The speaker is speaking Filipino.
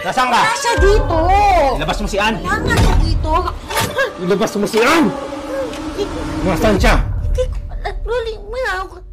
Nasaan ka? Wala siya dito! Ilabas mo si Ann! Wala nga siya dito! Ilabas mo si Ann! Nasaan siya? Hindi ko alam. Rolling, may ako.